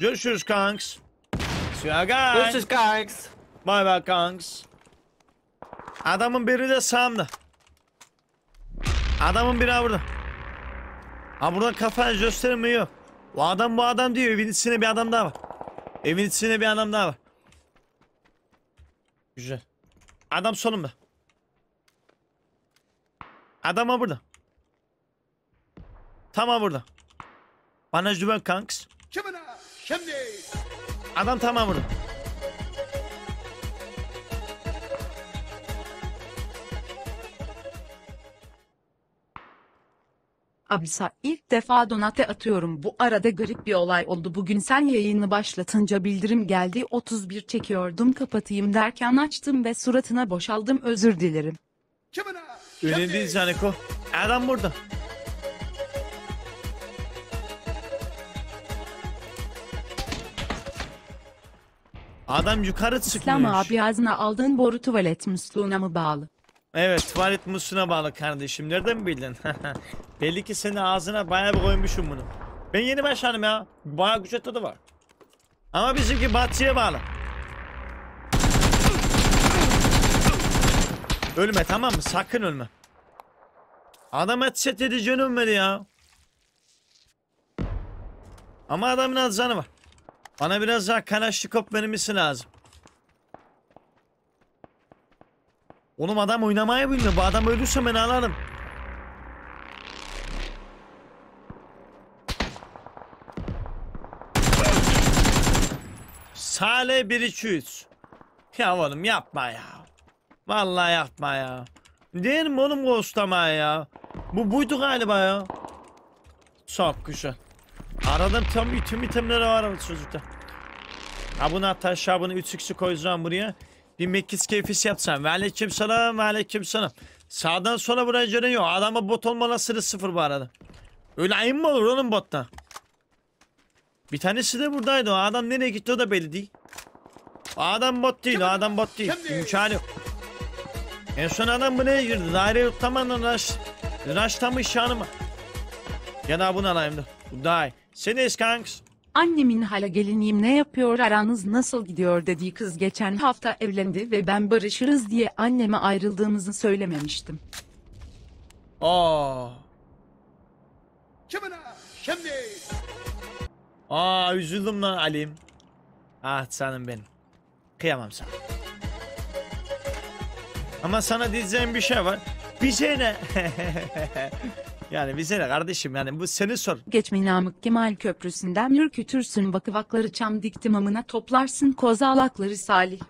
Görüşürüz kanks. See you guys. Görüşürüz kanks. Bay bay kanks. Adamın biri de sağımda. Adamın biri ha burada. Ha burada kafa göstermiyor. O adam bu adam diyor. Evin içinde bir adam daha var. Evin içinde bir adam daha var. Güzel. Adam solumda. Adam ha burada. Tamam burada. Bana güven kanks. Adam tamam burada. Abisa ilk defa donate atıyorum. Bu arada garip bir olay oldu. Bugün sen yayını başlatınca bildirim geldi. 31 çekiyordum kapatayım derken açtım ve suratına boşaldım özür dilerim. Öyle değil Caneko. Adam burada. Adam yukarı İslam çıkmış. abi ağzına aldığın boru tuvalet musluğuna mı bağlı? Evet tuvalet musluğuna bağlı kardeşim. Nereden bildin? Belli ki senin ağzına bayağı bir koymuşum bunu. Ben yeni başladım ya. Bayağı güzel tadı var. Ama bizimki bahçeye bağlı. Ölme tamam mı? Sakın ölme. Adam headset edeceğin ölmedi ya. Ama adamın az canı var. Bana biraz daha Kalaşnikov vermesi lazım. Oğlum adam oynamayı bilmiyor. Bu adam ölürse ben ağlarım. Sale 1 2 3. Ya oğlum yapma ya. Vallahi yapma ya. Değil mi oğlum ghostlama ya? Bu buydu galiba ya. Çok güzel. Aradım tam tüm itemleri var bu çocukta. Ha bunu hatta aşağı bunu 3 x'i koyacağım buraya. Bir mekis keyfisi yapsam. Ve aleyküm selam ve aleyküm selam. Sağdan sola buraya göre yok. Adama bot olmalasını sıfır bu arada. Öyle ayın mı olur oğlum botta? Bir tanesi de buradaydı. O adam nereye gitti o da belli değil. O adam bot değil. O adam bot değil. İmkanı yok. En son adam buraya girdi. Daire yok tamamen rush. Rush'tamış yanıma. Gel bunu alayım da. Bu daha iyi. Seniz kanks. Annemin hala gelinliğim ne yapıyor aranız nasıl gidiyor dediği kız geçen hafta evlendi ve ben barışırız diye anneme ayrıldığımızı söylememiştim. Aa. Aa üzüldüm lan Alim. Ah canım benim. Kıyamam sana. Ama sana diyeceğim bir şey var. Bize ne? yani bize ne kardeşim yani bu seni sor. Geçme Namık Kemal Köprüsü'nden ürkütürsün vakıvakları çam diktim amına toplarsın kozalakları Salih.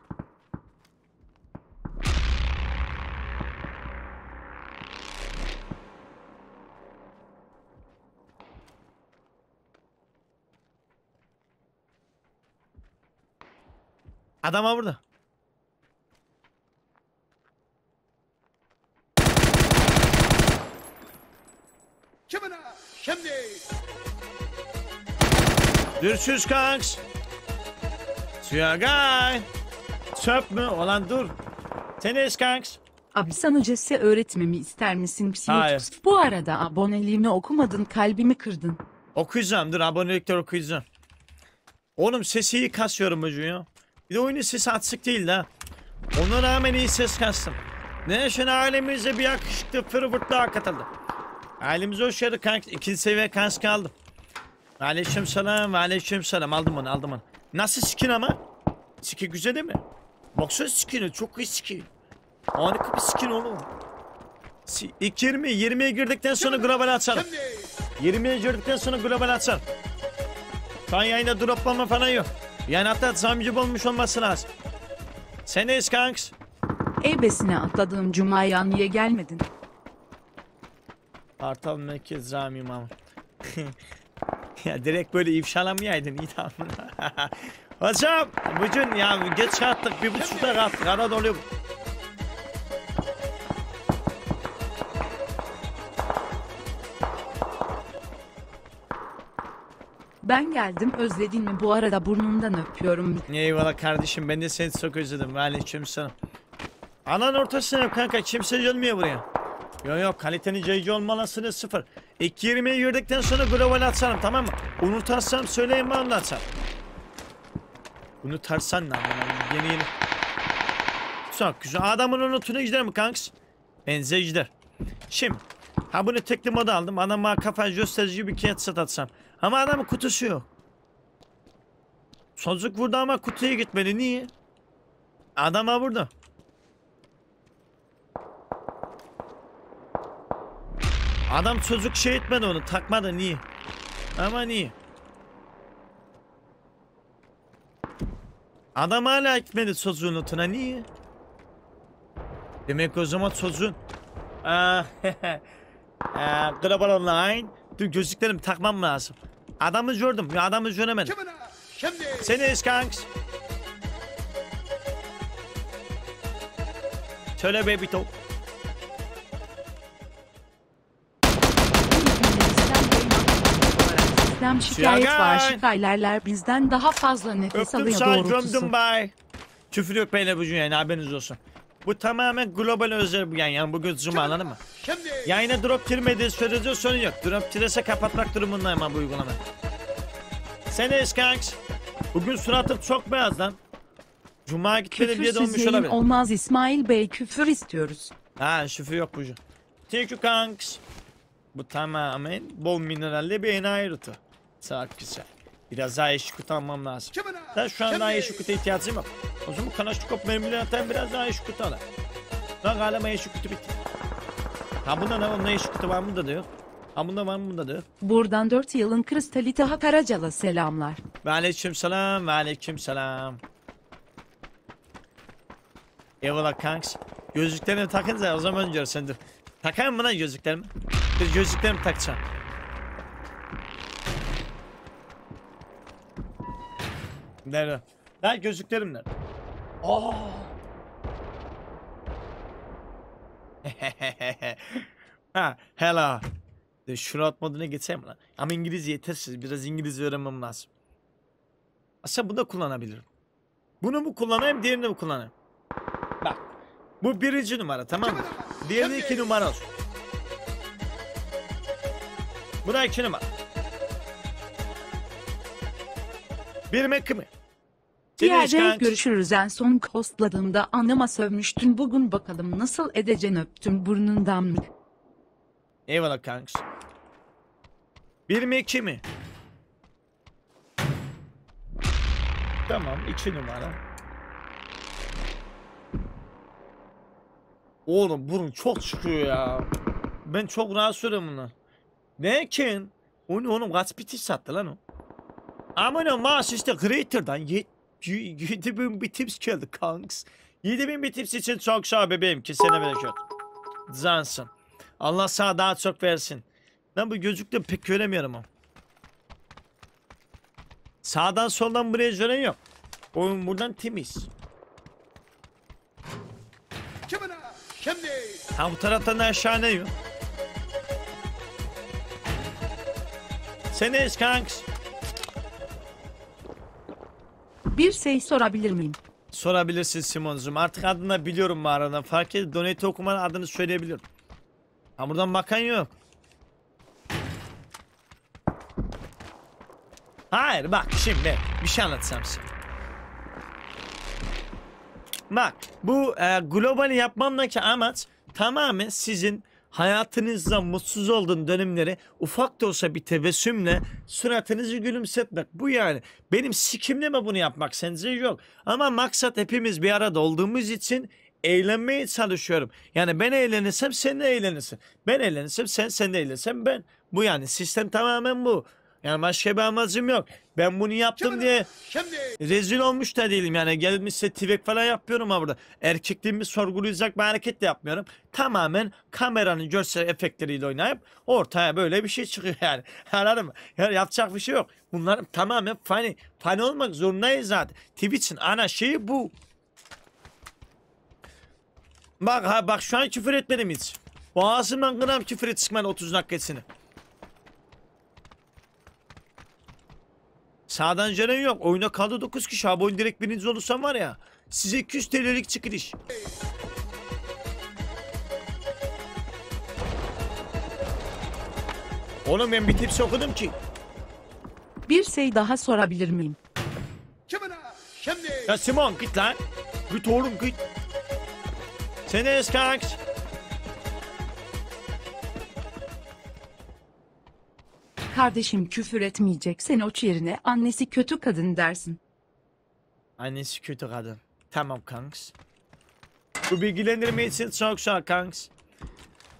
Adam ha burada. Görüşürüz kanks. Suyagay. Çöp mü? Olan dur. Tenis kanks. Abi sana cesse öğretmemi ister misin? Hayır. Bu arada aboneliğimi okumadın kalbimi kırdın. Okuyacağım dur abonelikler okuyacağım. Oğlum sesi iyi kasıyorum bugün ya. Bir de oyunun sesi atsık değil de. Ona rağmen iyi ses kastım. Ne şimdi ailemize bir yakışıklı fırfırtlığa katıldı. Ailemize hoş geldin kanka. İkinci seviye kanka aldım. Aleyküm selam aleyküm selam. Aldım onu aldım onu. Nasıl skin ama? Skin güzel değil mi? Baksana skin'i çok iyi skin. Harika bir skin oğlum. Si- İlk 20, 20'ye girdikten sonra global açarım. 20'ye girdikten sonra global açarım. Şu an yayında droplama falan yok. Yani hatta zamcı olmuş olması lazım. Sen neyiz kanks? Ebesine atladığım cumaya niye gelmedin? Kartal Merkez Rami Mahmut. ya direkt böyle ifşalamayaydın iyi tamam. Hocam bugün ya geç kalktık bir buçukta kalktık ara doluyor. Ben geldim özledin mi bu arada burnundan öpüyorum. Eyvallah kardeşim ben de seni çok özledim. Aleyküm selam. Alan ortasına kanka kimse gelmiyor buraya. Yok yok kalitenin cayıcı olmalısını sıfır. İlk 20'ye girdikten sonra global atsam tamam mı? Unutursam söyleyin bana atsam. Bunu tersen ne amına yeni yeni. Çok güzel. Adamın unutunu gider mi kanks? Benze gider. Şimdi. Ha bunu tekli moda aldım. Adama kafa gösterici bir kağıt satatsam. Ama adamın kutusu yok. Çocuk burada ama kutuya gitmedi. Niye? Adama burada. Adam çocuk şey etmedi onu. Takmadı. Niye? Ama niye? Adam hala gitmedi çocuğun notuna. Niye? Demek o zaman çocuğun... Aa, Aa, Global Online. Dur gözlüklerimi takmam lazım. Adamı gördüm. Ya adamı göremedim. Seniz kanks. Söyle baby top. Bizden şikayet var. Şagan. Şikayerler bizden daha fazla nefes Öptüm alıyor sağ doğrultusu. gömdüm bay. Küfür yok beyle bu yani haberiniz olsun. Bu tamamen global özel bu yani, yani bu gözüm anladın mı? şimdi Yayına drop girmediği sürece sorun yok. Drop girerse kapatmak durumundayım ha bu uygulama. Seniz kanks. Bugün suratım çok beyaz lan. Cuma gitmedi diye donmuş olabilir. olmaz İsmail Bey küfür istiyoruz. Ha şüphe yok bu. Thank you kanks. Bu tamamen bol mineralli bir enayi rutu. Çok güzel. Biraz daha yeşil kutu almam lazım. Ben şu an daha kutuya ihtiyacım yok. O zaman Kalaşnikov mermileri atayım biraz daha yeşil kutu alayım. Lan galiba yeşil kutu bitti. Ha bunda ne? Onda yeşil kutu var bunda da yok. Ha bunda var bunda da yok. Buradan 4 yılın kristali Taha Karacal'a selamlar. Ve aleyküm selam ve aleyküm selam. Eyvallah kanks. Gözlüklerini takınca o zaman görsen dur. Takayım mı lan gözlüklerimi? Dur gözlüklerimi takacağım. Nerede? Lan gözlüklerim nerede? Aa! ha, hello. Dur şurat moduna geçeyim lan. Ama İngilizce yetersiz. Biraz İngilizce öğrenmem lazım. Aslında bunu da kullanabilirim. Bunu mu kullanayım, diğerini mi kullanayım? Bak. Bu birinci numara tamam mı? Diğeri iki numara olsun. Bu da iki numara. Bir mekki mi? Bir Seni yerde kanks. görüşürüz en son kostladığımda anama sövmüştün bugün bakalım nasıl edeceksin öptüm burnundan mı? Eyvallah kanks. Bir mi iki mi? Tamam iki numara. Oğlum burun çok çıkıyor ya. Ben çok rahatsız oluyorum bundan. Ne kim? O ne oğlum kaç bitiş sattı lan o? Aman o maaş işte Creator'dan 7000 bitips geldi kanks. 7000 bitips için çok sağ bebeğim ki sene bereket. Cansın. Allah sana daha çok versin. Ben bu gözlükle pek göremiyorum ama. Sağdan soldan buraya gören yok. Oyun buradan temiz. Ha bu taraftan aşağı ne yok? Seniz kanks. Bir şey sorabilir miyim? Sorabilirsin Simon'cum. Artık adını biliyorum mağaradan. Fark et. Donate okumanın adını söyleyebilirim. Ha buradan bakan yok. Hayır bak şimdi bir şey anlatsam size. Bak bu e, globali yapmamdaki amaç tamamen sizin hayatınızda mutsuz olduğun dönemleri ufak da olsa bir tebessümle suratınızı gülümsetmek. Bu yani. Benim sikimle mi bunu yapmak sence yok. Ama maksat hepimiz bir arada olduğumuz için eğlenmeye çalışıyorum. Yani ben eğlenirsem sen de eğlenirsin. Ben eğlenirsem sen, sen de eğlenirsen ben. Bu yani sistem tamamen bu. Yani başka bir amacım yok. Ben bunu yaptım diye şimdi rezil olmuş da değilim yani gelmişse tivek falan yapıyorum ha burada. Erkekliğimi sorgulayacak bir hareket de yapmıyorum. Tamamen kameranın görsel efektleriyle oynayıp ortaya böyle bir şey çıkıyor yani. Anladın mı? Yani yapacak bir şey yok. Bunlar tamamen funny. Funny olmak zorundayız zaten. Twitch'in ana şeyi bu. Bak ha bak şu an küfür etmedim hiç. Boğazımdan gram küfür et çıkmadı 30 dakikasını. Sağdan Ceren yok. Oyuna kaldı 9 kişi. Abi oyun direkt birinci olursam var ya. Size 200 TL'lik çıkış. Oğlum ben bir tips okudum ki. Bir şey daha sorabilir miyim? Ya Simon git lan. Git oğlum git. Sen de Kardeşim küfür etmeyeceksen oç yerine annesi kötü kadın dersin. Annesi kötü kadın. Tamam kanks. Bu bilgilendirme için çok sağ kanks.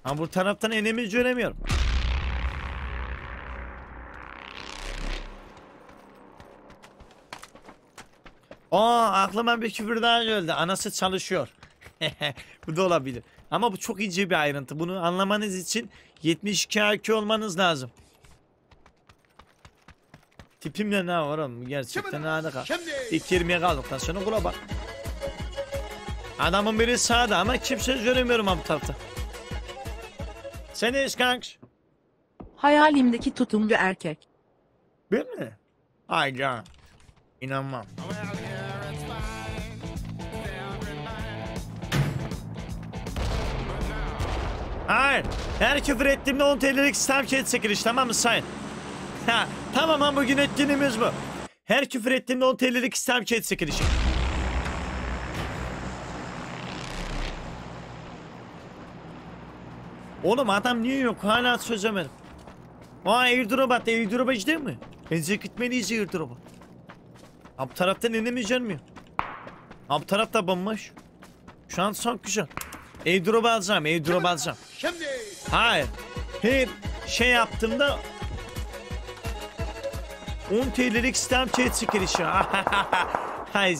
Ama bu taraftan enemiz göremiyorum. Aa aklıma bir küfür daha geldi. Anası çalışıyor. bu da olabilir. Ama bu çok ince bir ayrıntı. Bunu anlamanız için 72 IQ olmanız lazım. Tipimle ne var oğlum? Gerçekten harika. İlk 20'ye kaldıktan sonra kula bak. Adamın biri sağda ama kimse göremiyorum abi tarafta. Sen de kanks. Hayalimdeki tutumlu erkek. Ben mi? Ay can. İnanmam. Hayır. Her küfür ettiğimde 10 TL'lik Snapchat çekiliş tamam mı sayın? Ha, tamam ama bugün etkinliğimiz bu. Her küfür ettiğimde 10 TL'lik Snapchat çekilişi. Oğlum adam niye yok hala çözemedim. Aa airdrop attı airdrop'a gidiyor mi? Bence gitmeliyiz airdrop'a. Abi taraftan inemiyor gelmiyor. Abi taraf da bomboş. Şu an çok güzel. Airdrop alacağım airdrop alacağım. Şimdi. Hayır. Her şey yaptığımda 10 TL'lik çekilişi. Hay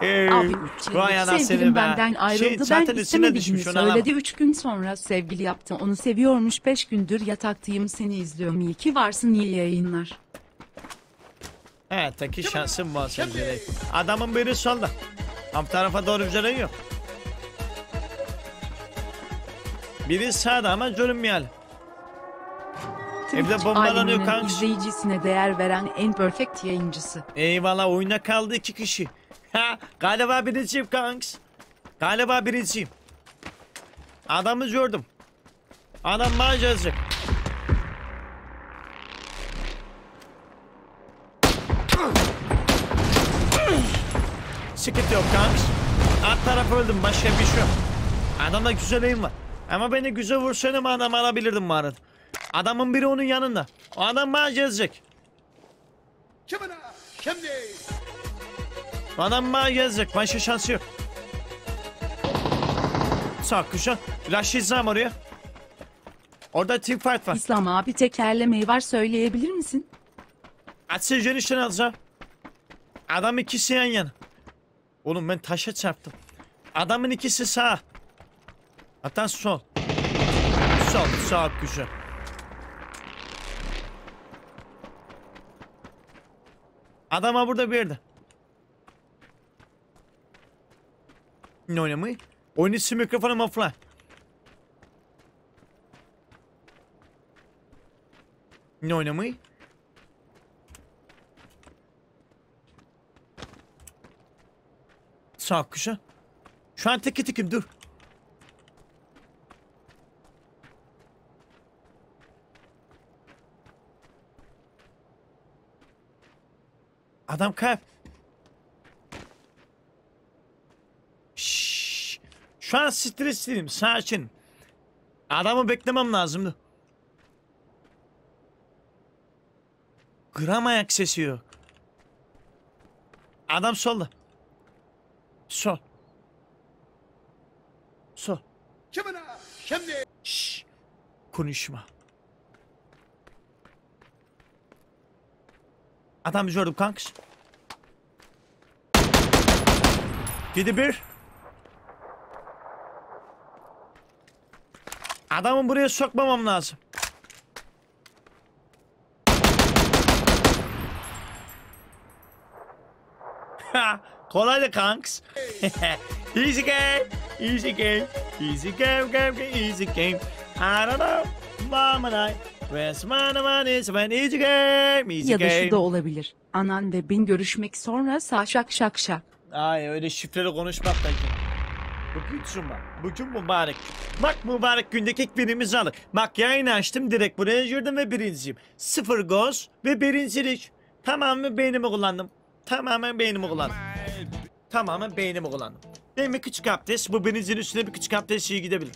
Ey, Abi vay anasını sevgilim be. benden ayrıldı Şey, ben zaten üstüne istemediğini düşmüş, onu söyledi 3 gün sonra sevgili yaptı onu seviyormuş 5 gündür yataktayım seni izliyorum iyi ki varsın iyi yayınlar. Evet taki şansım var sevgili. Adamın biri solda. Tam tarafa doğru güzel yok. Biri sağda ama görünmüyor. Evde bombalanıyor kanks. izleyicisine değer veren en perfect yayıncısı. Eyvallah oyuna kaldı iki kişi. Ha, galiba birinciyim kanks. Galiba birinciyim. Adamı gördüm. Adam bana gelecek. Sıkıntı yok kanks. Alt tarafı öldüm başka bir şey yok. Adamda güzel eğim var. Ama beni güzel vursaydım adam alabilirdim bu arada. Adamın biri onun yanında. O adam bana gelecek. Şimdi. Şimdi. Adam bana gelecek. Başka şansı yok. Sağ kuşa. Rushlayacağım oraya. Orada team fight var. İslam abi tekerlemeyi var söyleyebilir misin? Açsın jenişten alacağım. Adam ikisi yan yana. Oğlum ben taşa çarptım. Adamın ikisi sağ. Hatta sol. Sol, sağ kuşa. Adama burada bir yerde. Ne oynamayı? Oyun içi mikrofonum offline. Ne oynamayı? Sağ kuşa. Şu an teki tekim dur. Adam kayıp. Şşş. Şu an stresliyim. Sakin. Adamı beklemem lazımdı. Gram ayak sesi yok. Adam solda. Sol. Sol. Şimdi. Şşş. Konuşma. Adam gördüm kanks. Gidi bir. Adamı buraya sokmamam lazım. Kolaydı kanks. easy game, easy game, easy game, game, game, easy game. I don't know, mom and I. Where's my when game, Ya da game. şu da olabilir. Anan ve ben görüşmek sonra sağ şak şak şak. Ay öyle şifreli konuşmak da Bugün cuma. Bugün mübarek. Bak mübarek gündeki birimizi aldık. Bak yayını açtım direkt buraya girdim ve birinciyim. Sıfır goz ve birincilik. Tamam mı beynimi kullandım. Tamamen beynimi kullandım. Tamamen beynimi kullandım. Mi küçük abdest? Bu benizin üstüne bir küçük abdest iyi gidebilir.